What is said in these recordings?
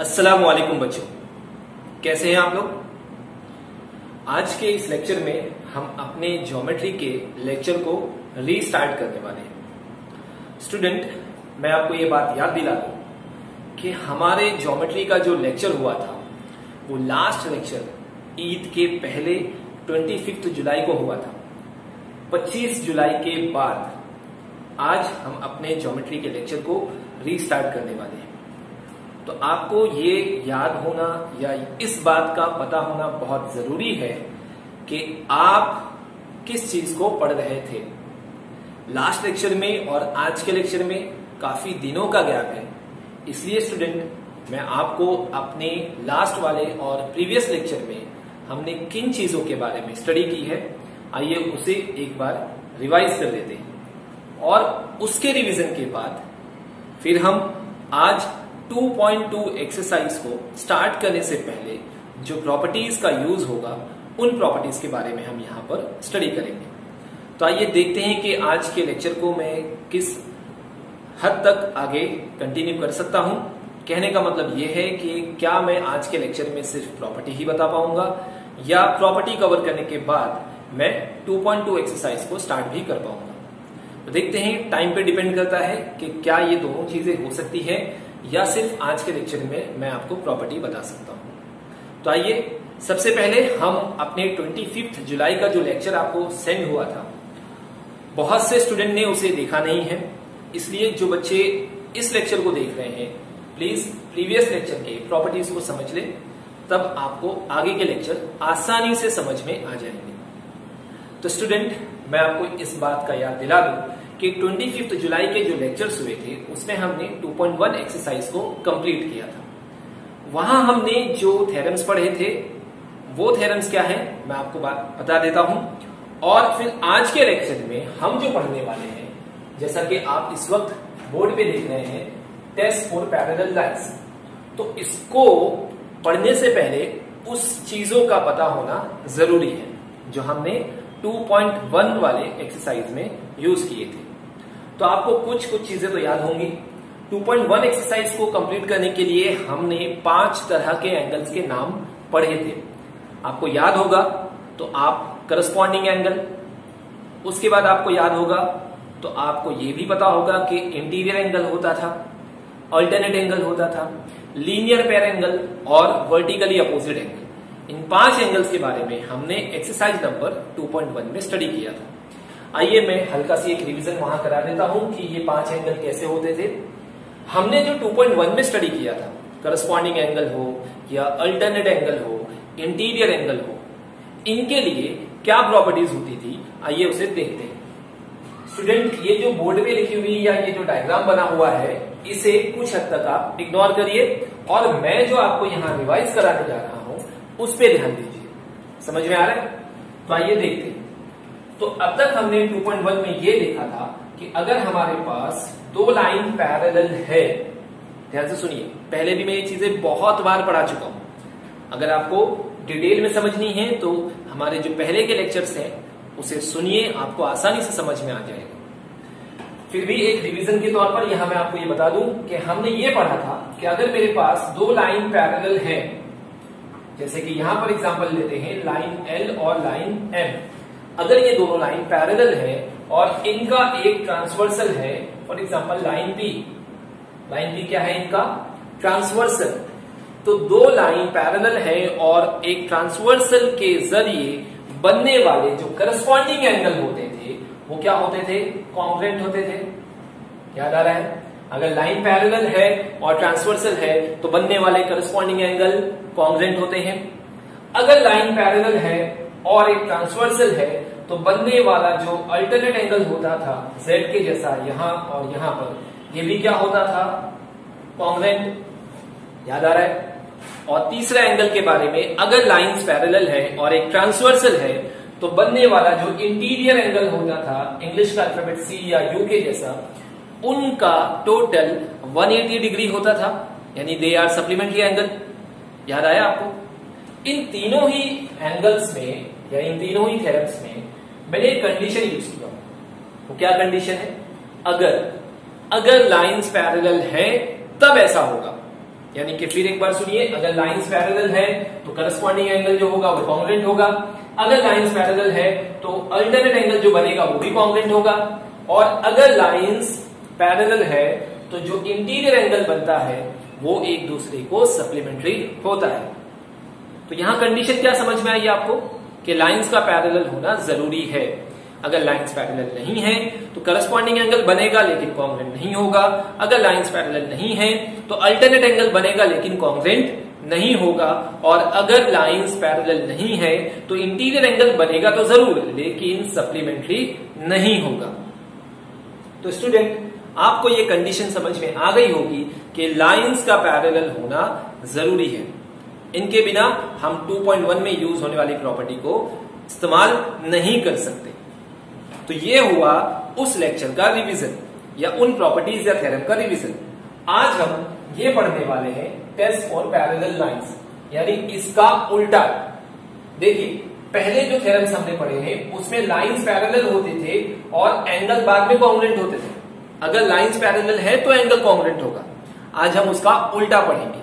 अस्सलाम वालेकुम बच्चों। कैसे हैं आप लोग? आज के इस लेक्चर में हम अपने ज्योमेट्री के लेक्चर को रीस्टार्ट करने वाले हैं। स्टूडेंट मैं आपको ये बात याद दिला दूँ कि हमारे ज्योमेट्री का जो लेक्चर हुआ था, वो लास्ट लेक्चर ईद के पहले ट्वेंटी फिफ्थ जुलाई को हुआ था। 25 जुलाई के बाद आज हम अपने ज्योमेट्री के लेक्चर को रीस्टार्ट करने वाले हैं। तो आपको ये याद होना या इस बात का पता होना बहुत ज़रूरी है कि आप किस चीज़ को पढ़ रहे थे। लास्ट लेक्चर में और आज के लेक्चर में काफ़ी दिनों का गैप है। इसलिए स्टूडेंट, मैं आपको अपने लास्ट वाले और प्रीवियस लेक्चर में हमने किन चीज़ों के बारे में स्टडी की है, आइए उसे एक बार रिवाइज कर लेते हैं। और उसके रिवीजन के बाद फिर हम आज 2.2 एक्सरसाइज को स्टार्ट करने से पहले जो प्रॉपर्टीज़ का यूज़ होगा, उन प्रॉपर्टीज़ के बारे में हम यहाँ पर स्टडी करेंगे। तो आइए देखते हैं कि आज के लेक्चर को मैं किस हद तक आगे कंटिन्यू कर सकता हूँ। कहने का मतलब यह है कि क्या मैं आज के लेक्चर में सिर्फ़ प्रॉपर्टी ही बता पाऊँगा, या प्रॉपर्टी कवर करने के बाद मैं 2.2 एक्सरसाइज को स्टार्ट भी कर पाऊँगा। तो देखते हैं टाइम पे डिपेंड करता है कि क्या ये दोनों चीज़ें हो सकती है। या सिर्फ़ आज के लेक्चर में मैं आपको प्रॉपर्टी बता सकता हूँ। तो आइए, सबसे पहले हम अपने ट्वेंटी फिफ्थ जुलाई का जो लेक्चर आपको सेंड हुआ था, बहुत से स्टूडेंट ने उसे देखा नहीं है, इसलिए जो बच्चे इस लेक्चर को देख रहे हैं प्लीज़ प्रीवियस लेक्चर के प्रॉपर्टीज़ को समझ ले, तब आपको आगे के लेक्चर आसानी से समझ में आ जाएँगे। तो स्टूडेंट मैं आपको इस बात का याद दिला दूँ कि ट्वेंटी जुलाई के जो लेक्चर्स हुए थे, उसमें हमने 2.1 एक्सरसाइज को कंप्लीट किया था। वहाँ हमने जो थेरम्स पढ़े थे, वो थेरम्स क्या है, मैं आपको बात बता देता हूँ। और फिर आज के लेक्चर में हम जो पढ़ने वाले हैं, जैसा कि आप इस वक्त बोर्ड पे देख रहे हैं टेस्ट फॉर पैरेलल लाइन्स तो इसको पढ़ने से पहले उस चीज़ों का पता होना ज़रूरी है, जो हमने 2.1 वाले एक्सरसाइज में यूज़ किए थे। तो आपको कुछ कुछ चीज़ें तो याद होंगी। 2.1 एक्सरसाइज को कंप्लीट करने के लिए हमने पाँच तरह के एंगल्स के नाम पढ़े थे। आपको याद होगा तो आप करस्पॉन्डिंग एंगल उसके बाद आपको याद होगा तो आपको ये भी पता होगा कि इंटीरियर एंगल होता था अल्टरनेट एंगल होता था लीनियर पेयर एंगल और वर्टिकली अपोजिट एंगल इन पाँच एंगल्स के बारे में हमने एक्सरसाइज नंबर 2.1 में स्टडी किया था। आइए मैं हल्का सी एक रिवीजन वहाँ करा देता हूँ कि ये पाँच एंगल कैसे होते थे। हमने जो 2.1 में स्टडी किया था करस्पॉन्डिंग एंगल हो या अल्टरनेट एंगल हो इंटीरियर एंगल हो, इनके लिए क्या प्रॉपर्टीज़ होती थी, आइए उसे देखते हैं। स्टूडेंट ये जो बोर्ड में लिखी हुई या ये जो डायग्राम बना हुआ है, इसे कुछ हद तक आप इग्नोर करिए और मैं जो आपको यहाँ रिवाइज कराने जा रहा हूँ, उस पर ध्यान दीजिए। समझ में आ रहा है? तो आइए देखते हैं। तो अब तक हमने 2.1 में ये देखा था कि अगर हमारे पास दो लाइन पैरेलल है, ध्यान से सुनिए, पहले भी मैं ये चीज़ें बहुत बार पढ़ा चुका हूँ। अगर आपको डिटेल में समझनी है तो हमारे जो पहले के लेक्चर्स हैं, उसे सुनिए, आपको आसानी से समझ में आ जाएगा। फिर भी एक रिवीजन के तौर पर यहाँ मैं आपको ये बता दूँ कि हमने ये पढ़ा था कि अगर मेरे पास दो लाइन पैरेलल है, जैसे कि यहाँ पर एग्जांपल लेते हैं, लाइन एल और लाइन एम अगर ये दोनों लाइन पैरेलल है और इनका एक ट्रांसवर्सल है for example line B line B क्या है इनका? ट्रांसवर्सल तो दो लाइन पैरेलल है और एक ट्रांसवर्सल के ज़रिए बनने वाले जो करस्पॉन्डिंग एंगल होते थे, वो क्या होते थे? कॉन्ग्रेंट होते थे। याद आ रहा है? अगर लाइन पैरेलल है और ट्रांसवर्सल है तो बनने वाले करस्पॉन्डिंग एंगल कॉन्ग्रेंट होते हैं। अगर लाइन पैरेलल है और एक ट्रांसवर्सल है तो बनने वाला जो अल्टरनेट एंगल होता था जेड के जैसा यहाँ और यहाँ पर, ये भी क्या होता था? कॉन्वेंट याद आ रहा है? और तीसरा एंगल के बारे में, अगर लाइंस पैरेलल है और एक ट्रांसवर्सल है तो बनने वाला जो इंटीरियर एंगल होता था इंग्लिश का अल्फ़ाबेट सी या यू के जैसा, उनका टोटल 180 डिग्री होता था, यानी दे आर सप्लीमेंट्री एंगल याद आया आपको? इन तीनों ही एंगल्स में, या इन तीनों ही थेरम्स में मैंने एक कंडीशन यूज़ किया। वो क्या कंडीशन है? अगर अगर लाइंस पैरेलल है, तब ऐसा होगा। यानी कि फिर एक बार सुनिए, अगर लाइंस पैरेलल है तो करस्पॉन्डिंग एंगल जो होगा, वो कॉन्ग्रेंट होगा। अगर लाइंस पैरेलल है तो अल्टरनेट एंगल जो बनेगा, वो भी कॉन्ग्रेंट होगा। और अगर लाइंस पैरेलल है तो जो इंटीरियर एंगल बनता है, वो एक दूसरे को सप्लीमेंट्री होता है। तो यहाँ कंडीशन क्या समझ में आई आपको? कि लाइंस का पैरेलल होना ज़रूरी है। अगर लाइंस पैरेलल नहीं है तो करस्पॉन्डिंग एंगल बनेगा, लेकिन कॉन्ग्रेंट नहीं होगा। अगर लाइंस पैरेलल नहीं है तो अल्टरनेट एंगल बनेगा, लेकिन कॉन्ग्रेंट नहीं होगा। और अगर लाइंस पैरेलल नहीं है तो इंटीरियर एंगल बनेगा तो ज़रूर, लेकिन सप्लीमेंट्री नहीं होगा। तो स्टूडेंट आपको ये कंडीशन समझ में आ गई होगी कि लाइंस का पैरेलल होना ज़रूरी है। इनके बिना हम 2.1 में यूज़ होने वाली प्रॉपर्टी को इस्तेमाल नहीं कर सकते। तो ये हुआ उस लेक्चर का रिवीजन या उन प्रॉपर्टीज़ या थ्योरम का रिवीजन आज हम ये पढ़ने वाले हैं टेस्ट फॉर पैरेलल लाइंस यानी इसका उल्टा। देखिए, पहले जो थ्योरम्स हमने पढ़े हैं, उसमें लाइंस पैरेलल होते थे और एंगल बाद में कॉन्ग्रेंट होते थे। अगर लाइंस पैरेलल है तो एंगल कॉन्ग्रेंट होगा। आज हम उसका उल्टा पढ़ेंगे।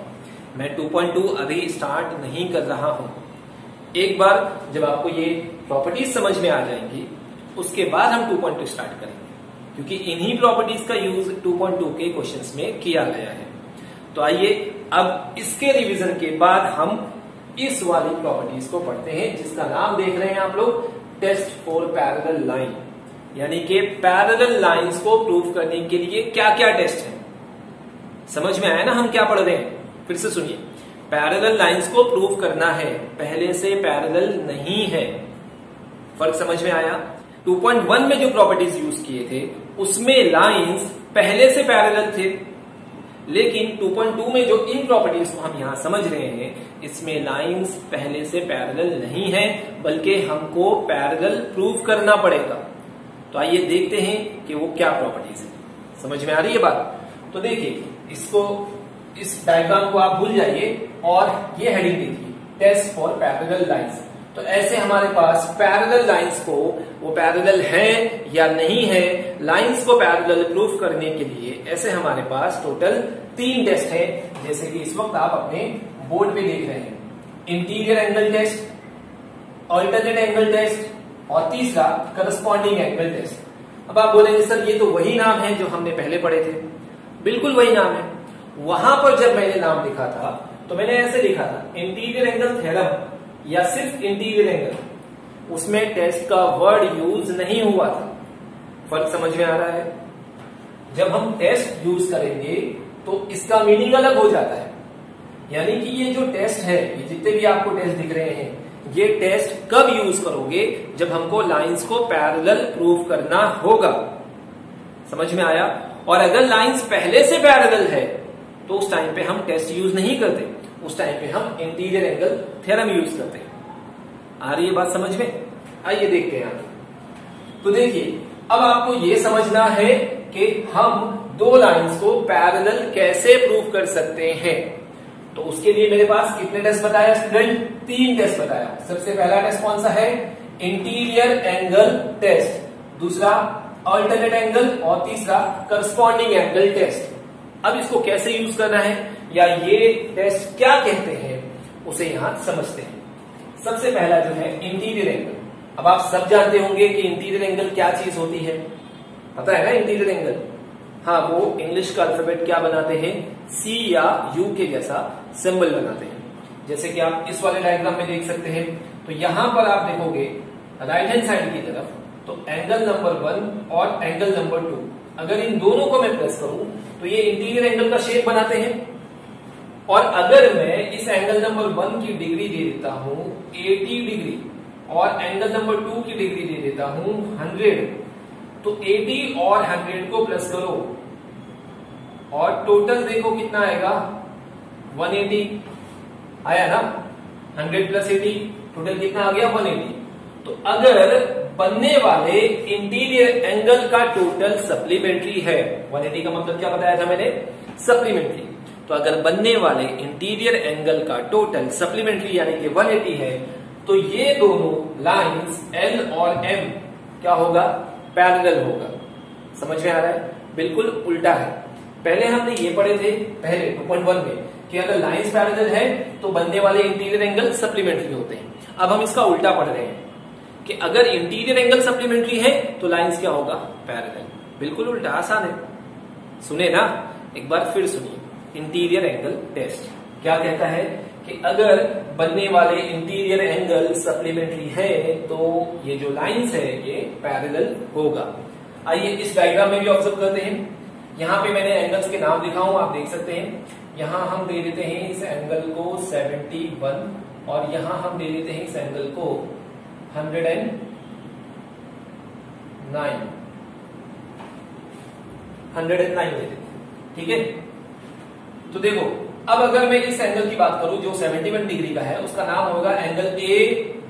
मैं 2.2 अभी स्टार्ट नहीं कर रहा हूँ। एक बार जब आपको ये प्रॉपर्टीज़ समझ में आ जाएँगी, उसके बाद हम 2.2 स्टार्ट करेंगे, क्योंकि इन्हीं प्रॉपर्टीज़ का यूज़ 2.2 के क्वेश्चंस में किया गया है। तो आइए, अब इसके रिवीजन के बाद हम इस वाली प्रॉपर्टीज़ को पढ़ते हैं, जिसका नाम देख रहे हैं आप लोग टेस्ट फॉर पैरेलल लाइन यानी कि पैरेलल लाइंस को प्रूव करने के लिए क्या क्या टेस्ट है? समझ में आया ना हम क्या पढ़ रहे हैं? फिर से सुनिए। पैरेलल लाइंस को प्रूव करना है। पहले से पैरेलल नहीं है। फ़र्क समझ में आया? 2.1 में जो प्रॉपर्टीज़ यूज़ किए थे, उसमें लाइंस पहले से पैरेलल थे। लेकिन 2.2 में जो इन प्रॉपर्टीज़ को हम यहाँ समझ रहे हैं, इसमें लाइंस पहले से पैरेलल नहीं है, बल्कि हमको पैरेलल प्रूव करना पड़ेगा। तो आइए देखते हैं कि वो क्या प्रॉपर्टीज़ है। समझ में आ रही है बात? तो देखिए, इसको इस डायग्राम को आप भूल जाइए और ये हेडिंग देखिए टेस्ट फॉर पैरेलल लाइंस तो ऐसे हमारे पास पैरेलल लाइंस को, वो पैरेलल है या नहीं है लाइंस को पैरेलल प्रूफ करने के लिए ऐसे हमारे पास टोटल तीन टेस्ट है। जैसे कि इस वक्त आप अपने बोर्ड पे देख रहे हैं। Interior angle test alternate angle test और तीसरा करस्पॉन्डिंग एंगल टेस्ट अब आप बोलेंगे, सर, ये तो वही नाम है जो हमने पहले पढ़े थे। बिल्कुल वही नाम है। वहाँ पर जब मैंने नाम लिखा था तो मैंने ऐसे लिखा था इंटीरियर एंगल थेरम या सिर्फ़ इंटीरियर एंगल उसमें टेस्ट का वर्ड यूज़ नहीं हुआ था। फ़र्क समझ में आ रहा है? जब हम टेस्ट यूज़ करेंगे तो इसका मीनिंग अलग हो जाता है। यानी कि ये जो टेस्ट है, ये जितने भी आपको टेस्ट दिख रहे हैं, ये टेस्ट कब यूज़ करोगे? जब हमको लाइंस को पैरेलल प्रूव करना होगा। समझ में आया? और अगर लाइंस पहले से पैरेलल है तो उस टाइम पे हम टेस्ट यूज़ नहीं करते, उस टाइम पे हम इंटीरियर एंगल थ्योरम यूज़ करते हैं। आ रही है बात समझ में? आइए देखते हैं तो देखिए, अब आपको ये समझना है कि हम दो लाइंस को पैरेलल कैसे प्रूव कर सकते हैं। तो उसके लिए मेरे पास कितने टेस्ट बताया स्टूडेंट तीन टेस्ट बताया। सबसे पहला टेस्ट कौन सा है? इंटीरियर एंगल टेस्ट दूसरा अल्टरनेट एंगल और तीसरा करस्पॉन्डिंग एंगल टेस्ट अब इसको कैसे यूज़ करना है, या ये टेस्ट क्या कहते हैं, उसे यहाँ समझते हैं। सबसे पहला जो है इंटीरियर एंगल अब आप सब जानते होंगे कि इंटीरियर एंगल क्या चीज़ होती है। पता है ना इंटीरियर एंगल हाँ वो इंग्लिश का अल्फ़ाबेट क्या बनाते हैं? सी या यू के जैसा सिंबल बनाते हैं। जैसे कि आप इस वाले डायग्राम में देख सकते हैं। तो यहाँ पर आप देखोगे राइट हैंड साइड की तरफ़ तो एंगल नंबर वन और एंगल नंबर टू अगर इन दोनों को मैं प्रेस करूँ तो ये इंटीरियर एंगल का शेप बनाते हैं। और अगर मैं इस एंगल नंबर वन की डिग्री दे देता हूँ 80 डिग्री और एंगल नंबर टू की डिग्री दे देता हूँ 100 तो 80 और 100 को प्लस करो। और टोटल देखो कितना आएगा। 180 आया ना? 100 प्लस 80 टोटल कितना आ गया? 180 तो अगर बनने वाले इंटीरियर एंगल का टोटल सप्लीमेंट्री है। 180 का मतलब क्या बताया था मैंने? सप्लीमेंट्री तो अगर बनने वाले इंटीरियर एंगल का टोटल सप्लीमेंट्री यानी कि 180 है तो ये दोनों लाइंस एल और एम क्या होगा? पैरेलल होगा। समझ में आ रहा है? बिल्कुल उल्टा है। पहले हमने ये पढ़े थे, पहले 2.1 में, कि अगर लाइंस पैरेलल है तो बनने वाले इंटीरियर एंगल सप्लीमेंट्री होते हैं। अब हम इसका उल्टा पढ़ रहे हैं। कि अगर इंटीरियर एंगल सप्लीमेंट्री है तो लाइंस क्या होगा? पैरेलल बिल्कुल उल्टा, आसान है। सुने ना? एक बार फिर सुनिए। इंटीरियर एंगल टेस्ट क्या कहता है कि अगर बनने वाले इंटीरियर एंगल सप्लीमेंट्री है तो ये जो लाइंस है, ये पैरेलल होगा। आइए इस डायग्राम में भी ऑब्ज़र्व करते हैं। यहाँ पे मैंने एंगल्स के नाम लिखा हूँ, आप देख सकते हैं। यहाँ हम दे देते हैं इस एंगल को 71 और यहाँ हम दे देते हैं इस एंगल को 109 109 दे देते ठीक है? तो देखो, अब अगर मैं इस एंगल की बात करूँ, जो 71 डिग्री का है, उसका नाम होगा एंगल ए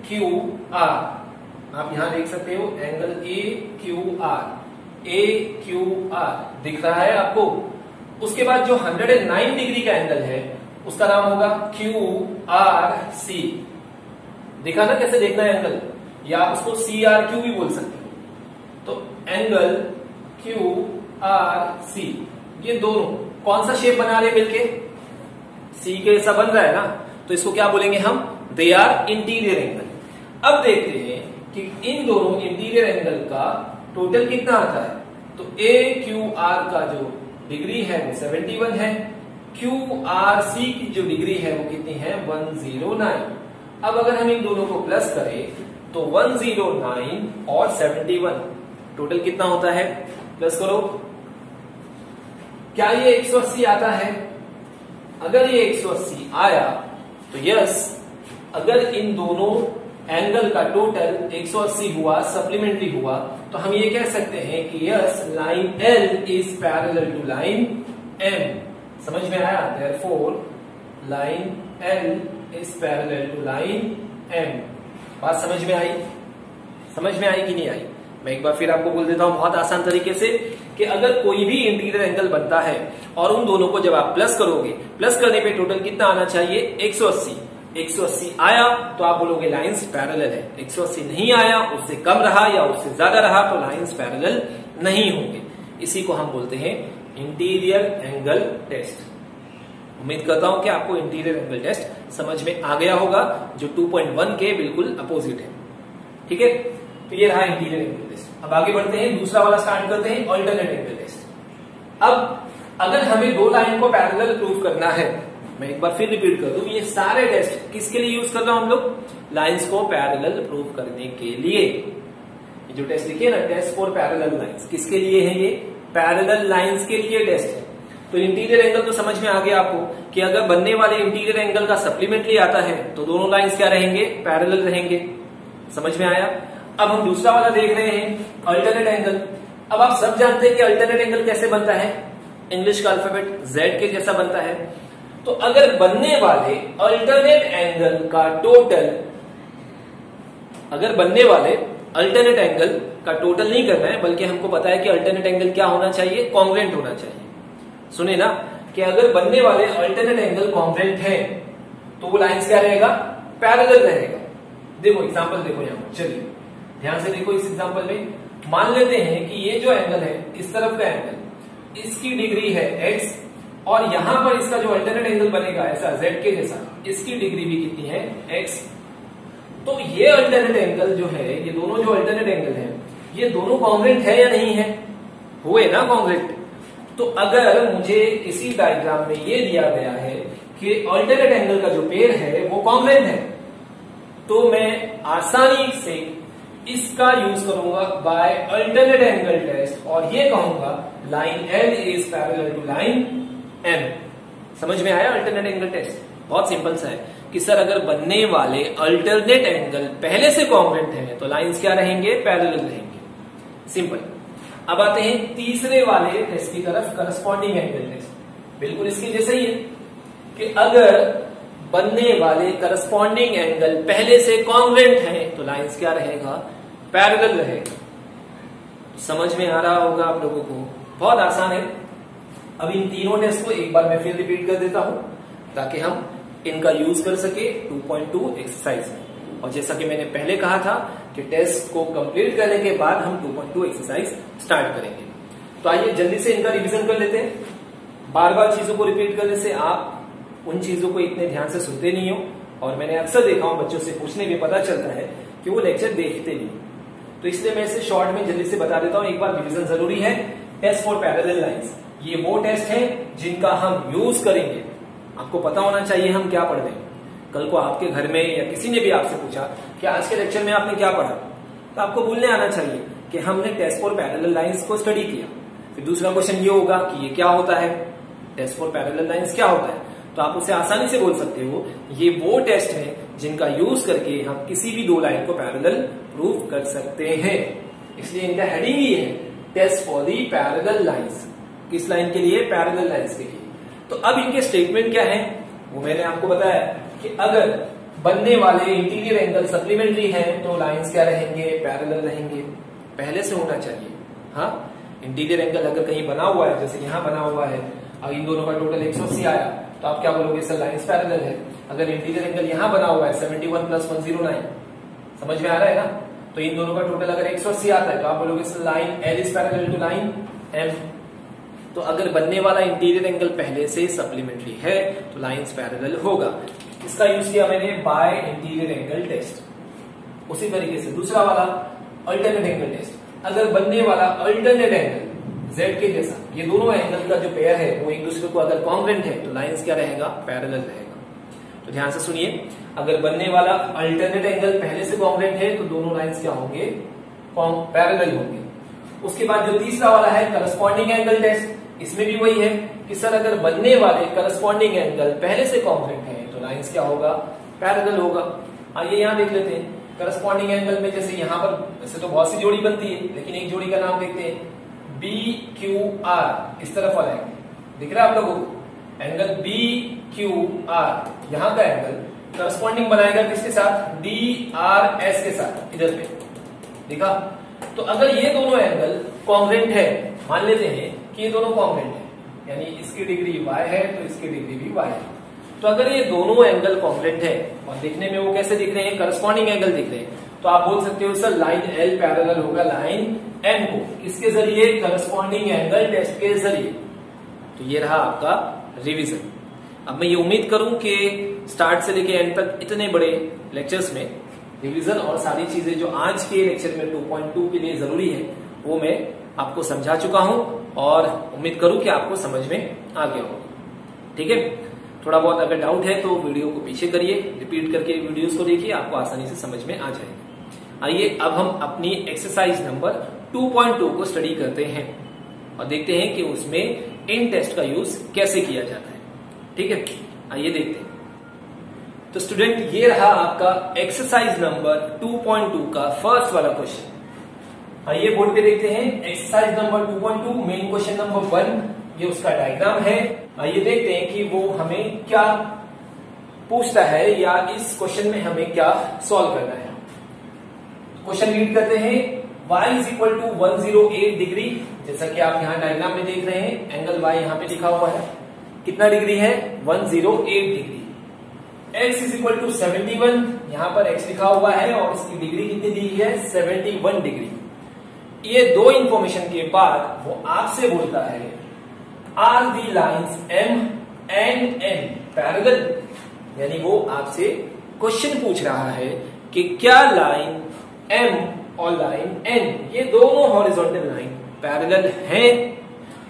क्यू आर आप यहाँ देख सकते हो angle A Q R A Q R दिख रहा है आपको? उसके बाद जो 109 डिग्री का एंगल है, उसका नाम होगा क्यू आर सी देखा ना कैसे देखना है एंगल या आप उसको सी आर क्यू भी बोल सकते हो। तो एंगल क्यू आर सी ये दोनों, कौन सा शेप बना रहे मिलके? सी के ऐसा बन रहा है ना? तो इसको क्या बोलेंगे हम? दे आर इंटीरियर एंगल अब देखते हैं कि इन दोनों इंटीरियर एंगल का टोटल कितना आता है? तो ए क्यू आर का जो डिग्री है वो 71 है। क्यू आर सी की जो डिग्री है वो कितनी है? 109 अब अगर हम इन दोनों को प्लस करें तो 109 और 71 टोटल कितना होता है? प्लस करो। क्या ये 180 आता है? अगर ये 180 आया तो यस अगर इन दोनों एंगल का टोटल 180 हुआ सप्लीमेंट्री हुआ तो हम ये कह सकते हैं कि yes line L is parallel to line M समझ में आया? Therefore line L is parallel to line M बात समझ में आई? समझ में आई कि नहीं आई? मैं एक बार फिर आपको बोल देता हूँ बहुत आसान तरीके से कि अगर कोई भी इंटीरियर एंगल बनता है और उन दोनों को जब आप प्लस करोगे प्लस करने पे टोटल कितना आना चाहिए? 180 180 आया तो आप बोलोगे लाइंस पैरेलल है। 180 नहीं आया, उससे कम रहा या उससे ज़्यादा रहा तो लाइंस पैरेलल नहीं होंगे। इसी को हम बोलते हैं इंटीरियर एंगल टेस्ट उम्मीद करता हूँ कि आपको इंटीरियर एंगल टेस्ट समझ में आ गया होगा, जो 2.1 के बिल्कुल अपोजिट है। ठीक है? तो ये रहा इंटीरियर एंगल टेस्ट अब आगे बढ़ते हैं, दूसरा वाला स्टार्ट करते हैं ऑल्टरनेट एंगल टेस्ट अब, अगर हमें दो लाइन को पैरेलल प्रूव करना है, मैं एक बार फिर रिपीट कर दू, ये सारे टेस्ट किसके लिए यूज़ कर रहा हूँ हम लोग? लाइंस को पैरेलल प्रूव करने के लिए। जो टेस्ट लिखिए ना टेस्ट फॉर पैरेलल लाइंस किसके लिए है ये? पैरेलल लाइंस के लिए टेस्ट है। तो इंटीरियर एंगल तो समझ में आ गया आपको कि अगर बनने वाले इंटीरियर एंगल का सप्लीमेंट्री आता है तो दोनों लाइंस क्या रहेंगे? पैरेलल रहेंगे। समझ में आया? अब हम दूसरा वाला देख रहे हैं अल्टरनेट एंगल अब आप सब जानते हैं कि अल्टरनेट एंगल कैसे बनता है? इंग्लिश का अल्फ़ाबेट जेड के जैसा बनता है। तो अगर बनने वाले अल्टरनेट एंगल का टोटल अगर बनने वाले अल्टरनेट एंगल का टोटल नहीं करना है, बल्कि हमको पता है कि अल्टरनेट एंगल क्या होना चाहिए? कॉन्ग्रेंट होना चाहिए। सुने ना, कि अगर बनने वाले अल्टरनेट एंगल कॉन्ग्रेंट है तो वो लाइन्स क्या रहेगा? पैरेलल रहेगा। देखो एग्जांपल देखो यहाँ चलिए। ध्यान से देखो इस एग्ज़ाम्पल में। मान लेते हैं कि ये जो एंगल है, इस तरफ़ का एंगल इसकी डिग्री है एक्स और यहाँ पर इसका जो अल्टरनेट एंगल बनेगा, ऐसा जेड के जैसा, इसकी डिग्री भी कितनी है? एक्स तो ये अल्टरनेट एंगल जो है, ये दोनों जो अल्टरनेट एंगल है, ये दोनों कॉन्ग्रेंट है या नहीं है? हुए ना कॉन्ग्रेंट तो अगर मुझे इसी डायग्राम में ये दिया गया है कि अल्टरनेट एंगल का जो पेड़ है, वो कॉन्ग्रेंट है तो मैं आसानी से इसका यूज़ करूँगा बाय अल्टरनेट एंगल टेस्ट और ये कहूँगा line L is parallel to line M समझ में आया अल्टरनेट एंगल टेस्ट बहुत सिंपल सा है कि सर, अगर बनने वाले अल्टरनेट एंगल पहले से कॉन्ग्रेंट है तो लाइंस क्या रहेंगे? पैरेलल रहेंगे। सिंपल अब आते हैं तीसरे वाले टेस्ट की तरफ़ करस्पॉन्डिंग एंगल टेस्ट बिल्कुल इसके जैसे ही है कि अगर बनने वाले करस्पॉन्डिंग एंगल पहले से कॉन्ग्रेंट है तो लाइंस क्या रहेगा? पैरेलल रहेगा। समझ में आ रहा होगा आप लोगों को। बहुत आसान है। अब इन तीनों टेस्ट को एक बार मैं फिर रिपीट कर देता हूँ, ताकि हम इनका यूज़ कर सके 2.2 एक्सरसाइज में। और जैसा कि मैंने पहले कहा था कि टेस्ट को कंप्लीट करने के बाद हम 2.2 एक्सरसाइज स्टार्ट करेंगे। तो आइए जल्दी से इनका रिवीजन कर लेते हैं। बार बार चीज़ों को रिपीट करने से आप उन चीज़ों को इतने ध्यान से सुनते नहीं हो और मैंने अक्सर देखा हूँ बच्चों से पूछने में पता चलता है कि वो लेक्चर देखते नहीं। तो इसलिए मैं इसे शॉर्ट में जल्दी से बता देता हूँ, एक बार रिविजन ज़रूरी है। टेस्ट फॉर पैरेलल लाइंस ये वो टेस्ट है जिनका हम यूज़ करेंगे। आपको पता होना चाहिए हम क्या पढ़ रहे हैं। कल को आपके घर में या किसी ने भी आपसे पूछा कि आज के लेक्चर में आपने क्या पढ़ा? तो आपको बोलने आना चाहिए कि हमने टेस्ट फॉर पैरेलल लाइंस को स्टडी किया। फिर दूसरा क्वेश्चन ये होगा कि ये क्या होता है? टेस्ट फॉर पैरेलल लाइंस क्या होता है? तो आप उसे आसानी से बोल सकते हो, ये वो टेस्ट है जिनका यूज़ करके हम किसी भी दो लाइन को पैरेलल प्रूव कर सकते हैं। इसलिए इनका हेडिंग ही है test for the parallel lines किस लाइन के लिए? पैरेलल लाइंस के लिए। तो अब इनके स्टेटमेंट क्या है? वो मैंने आपको बताया। कि अगर बनने वाले इंटीरियर एंगल सप्लीमेंट्री हैं तो लाइंस क्या रहेंगे? पैरेलल रहेंगे। पहले से होना चाहिए। हाँ? इंटीरियर एंगल अगर कहीं बना हुआ है, जैसे यहाँ बना हुआ है और इन दोनों का टोटल एक आया तो आप क्या बोलोगे? सर लाइन्स पैरेलल है। अगर इंटीरियर एंगल यहाँ बना हुआ है seventy one plus one zero nine समझ में आ रहा है ना? तो इन दोनों का टोटल अगर एक सौ अस्सी आता है तो आप बोलोगे, sir line L is parallel to line M तो अगर बनने वाला इंटीरियर एंगल पहले से सप्लीमेंट्री है तो लाइंस पैरेलल होगा। इसका यूज़ किया मैंने? बाय इंटीरियर एंगल टेस्ट उसी तरीके से दूसरा वाला अल्टरनेट एंगल टेस्ट अगर बनने वाला अल्टरनेट एंगल जेड के जैसा, ये दोनों एंगल का जो पेयर है, वो एक दूसरे को अगर कॉन्ग्रेंट है तो लाइंस क्या रहेगा? पैरेलल रहेगा. तो ध्यान से सुनिए, अगर बनने वाला अल्टरनेट एंगल पहले से कॉन्ग्रेंट है तो दोनों लाइंस क्या होंगे? पैरेलल होंगे. उसके बाद जो तीसरा वाला है करस्पॉन्डिंग एंगल टेस्ट इसमें भी वही है कि सर, अगर बनने वाले करस्पॉन्डिंग एंगल पहले से कॉन्ग्रेंट है लाइंस क्या होगा? पैरेलल होगा। आइए यहाँ देख लेते हैं। करस्पॉन्डिंग एंगल में जैसे यहाँ पर, वैसे तो बहुत सी जोड़ी बनती है, लेकिन एक जोड़ी का नाम देखते हैं। बी क्यू आर इस तरफ़ वाला एंगल दिख रहा है आप लोगों को? एंगल बी क्यू आर यहाँ का एंगल करस्पॉन्डिंग बनाएगा किसके साथ? डी आर एस के साथ, इधर पे। देखा? तो अगर ये दोनों एंगल कॉन्ग्रेंट है, मान लेते हैं कि ये दोनों कॉन्ग्रेंट है, यानी इसकी डिग्री y है तो इसकी डिग्री भी y है। तो अगर ये दोनों एंगल कॉन्ग्रेंट है, और दिखने में वो कैसे दिख रहे हैं करस्पॉन्डिंग एंगल दिख रहे हैं तो आप बोल सकते हो, सर लाइन एल पैरल होगा लाइन एम को। किसके ज़रिए करस्पॉन्डिंग एंगल टेस्ट के ज़रिए। तो ये रहा आपका रिवीजन अब मैं ये उम्मीद करूँ कि स्टार्ट से लेके एंड तक इतने बड़े लेक्चर्स में रिवीजन और सारी चीज़ें जो आज के लेक्चर में 2.2 के लिए ज़रूरी है, वो मैं आपको समझा चुका हूँ और उम्मीद करूँ कि आपको समझ में आ गया हो ठीक है? थोड़ा बहुत अगर डाउट है तो वीडियो को पीछे करिए रिपीट करके वीडियोस को देखिए, आपको आसानी से समझ में आ जाएगा। आइए, अब हम अपनी एक्सरसाइज नंबर 2.2 को स्टडी करते हैं और देखते हैं कि उसमें इन टेस्ट का यूज़ कैसे किया जाता है। ठीक है? आइए देखते हैं। तो स्टूडेंट ये रहा आपका एक्सरसाइज नंबर 2.2 का फ़र्स्ट वाला क्वेश्चन आइए बोर्ड पे देखते हैं exercise number 2.2 main question number one ये उसका डायग्राम है। आइए देखते हैं कि वो हमें क्या पूछता है या इस क्वेश्चन में हमें क्या सॉल्व करना है। क्वेश्चन रीड करते हैं। Y is equal to one zero eight degree जैसा कि आप यहाँ डायग्राम में देख रहे हैं एंगल y यहाँ पे लिखा हुआ है। कितना डिग्री है? One zero eight degree x is equal to seventy one यहाँ पर x लिखा हुआ है और इसकी डिग्री कितनी दी है? सेवेंटी वन डिग्री ये दो इंफॉर्मेशन के बाद वो आपसे बोलता है are the lines M and n parallel यानी वो आपसे क्वेश्चन पूछ रहा है कि क्या लाइन एम और लाइन एन ये दोनों हॉरिजॉन्टल लाइन पैरेलल हैं?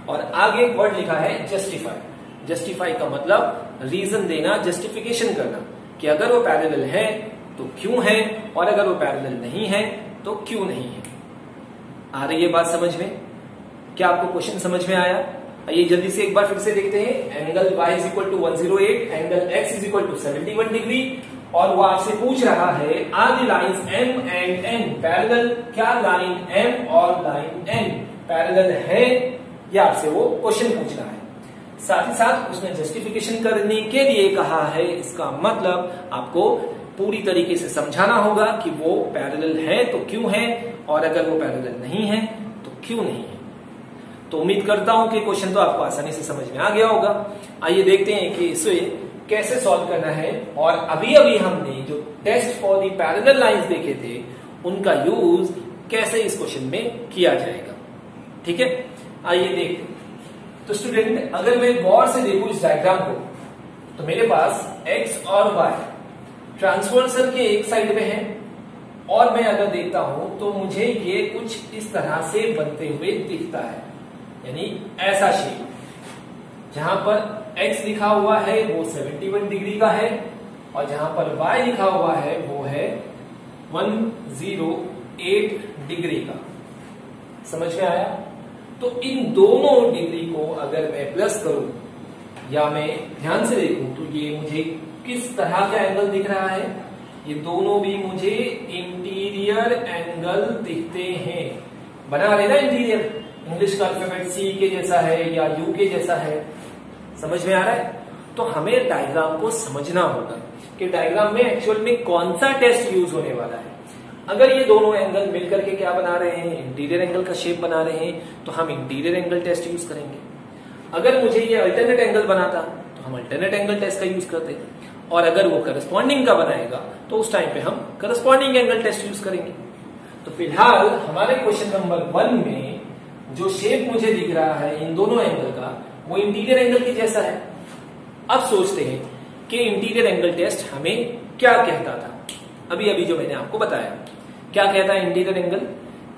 और आगे एक वर्ड लिखा है जस्टिफाई जस्टिफाई का मतलब रीजन देना जस्टिफिकेशन करना कि अगर वो पैरेलल है तो क्यों है? और अगर वो पैरेलल नहीं है तो क्यों नहीं है? आ रही है बात समझ में? क्या आपको क्वेश्चन समझ में आया? आइए जल्दी से एक बार फिर से देखते हैं। Angle y is equal to one zero eight angle x is equal to seventy one degree और वो आपसे पूछ रहा है are the line M and N parallel क्या लाइन एम और लाइन एन पैरेलल है? ये आपसे वो क्वेश्चन पूछ रहा है। साथ ही साथ उसने जस्टिफिकेशन करने के लिए कहा है, इसका मतलब आपको पूरी तरीके से समझाना होगा कि वो पैरेलल है तो क्यों है, और अगर वो पैरेलल नहीं है तो क्यों नहीं है। तो उम्मीद करता हूँ कि क्वेश्चन तो आपको आसानी से समझ में आ गया होगा। आइए देखते हैं कि इसे कैसे सॉल्व करना है। और अभी अभी हमने जो test for the parallel lines देखे थे, उनका यूज़ कैसे इस क्वेश्चन में किया जाएगा। ठीक है? आइए देखते तो स्टूडेंट अगर मैं गौर से देखू इस डायग्राम को तो मेरे पास x और y ट्रांसवर्सल के एक साइड में है। और मैं अगर देखता हूँ तो मुझे ये कुछ इस तरह से बनते हुए दिखता है। यानी ऐसा शेप जहाँ पर x लिखा हुआ है, वो 71 डिग्री का है, और जहाँ पर y लिखा हुआ है, वो है 108 डिग्री का। समझ में आया? तो इन दोनों डिग्री को अगर मैं प्लस करूँ, या मैं ध्यान से देखूँ तो ये मुझे किस तरह का एंगल दिख रहा है? ये दोनों भी मुझे इंटीरियर एंगल दिखते हैं। बना रहे ना इंटीरियर इंग्लिश का अल्फ़ाबेट सी के जैसा है या यू के जैसा है, समझ में आ रहा है? तो हमें डायग्राम को समझना होगा कि डायग्राम में एक्चुअल में कौन सा टेस्ट यूज़ होने वाला है। अगर ये दोनों एंगल मिलकर के क्या बना रहे हैं इंटीरियर एंगल का शेप बना रहे हैं तो हम इंटीरियर एंगल टेस्ट यूज़ करेंगे। अगर मुझे ये अल्टरनेट एंगल बनाता तो हम अल्टरनेट एंगल टेस्ट का यूज़ करते। और अगर वो करस्पॉन्डिंग का बनाएगा तो उस टाइम पे हम करस्पॉन्डिंग एंगल टेस्ट यूज़ करेंगे। तो फ़िलहाल, हमारे क्वेश्चन नंबर वन में जो शेप मुझे दिख रहा है इन दोनों एंगल का, वो इंटीरियर एंगल के जैसा है। अब सोचते हैं कि इंटीरियर एंगल टेस्ट हमें क्या कहता था। अभी अभी जो मैंने आपको बताया, क्या कहता है इंटीरियर एंगल